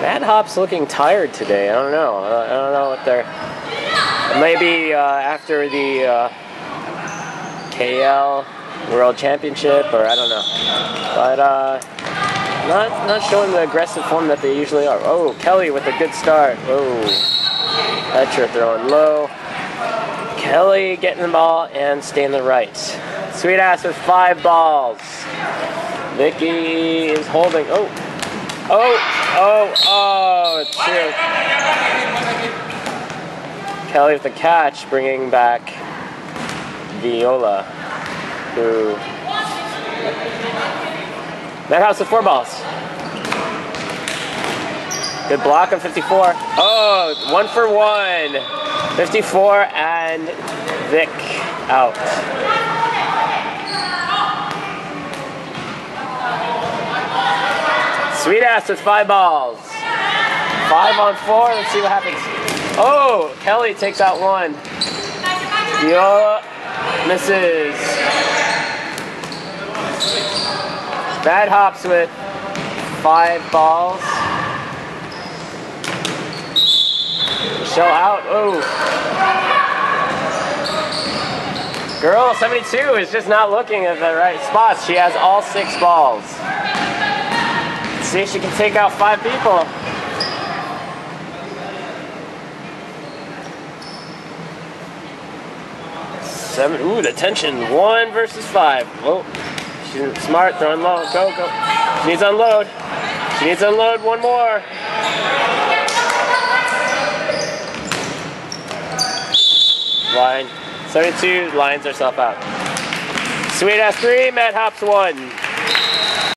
Mad Hop's looking tired today. I don't know. I don't know what they're. Maybe uh, after the uh, KL World Championship, or I don't know. But uh, not not showing the aggressive form that they usually are. Oh, Kelly with a good start. Oh, Etcher throwing low. Kelly getting the ball and staying the right. Sweet ass with five balls. Vicky is holding. Oh, oh, oh, oh, two. Kelly with the catch, bringing back Viola, who. Mad Hops with four balls. Good block of 54. Oh, one for one. 54 and Vic out. Sweet ass with five balls. Five on four. Let's see what happens. Oh, Kelly takes out one. Viola misses. Mad Hops with five balls. Michelle out. Oh. Girl 72 is just not looking at the right spots. She has all six balls. See she can take out five people. Seven. Ooh, the tension. One versus five. Oh, she's smart. Throwing low. Go, go. She needs unload. She needs unload one more. Line. 72 lines herself out. Sweet ass three, Mad Hops one.